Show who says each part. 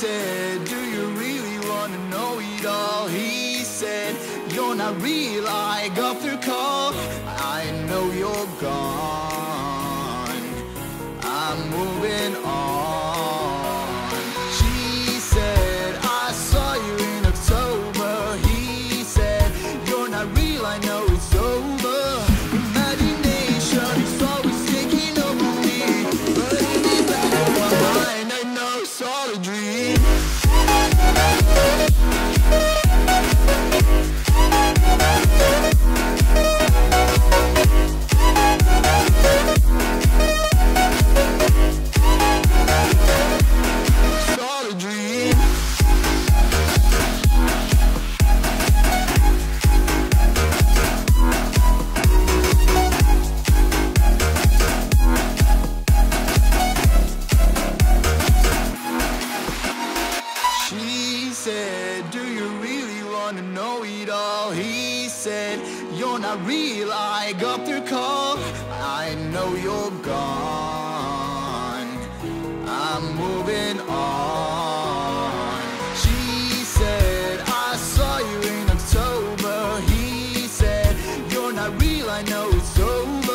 Speaker 1: said, Do you really wanna know it all? He said, You're not real, I got through call. I know you're gone. I'm moving on. She said, I saw you in October. He said, You're not real, I know know-it-all He said, you're not real, I got the call I know you're gone. I'm moving on. She said, I saw you in October. He said, you're not real, I know it's over.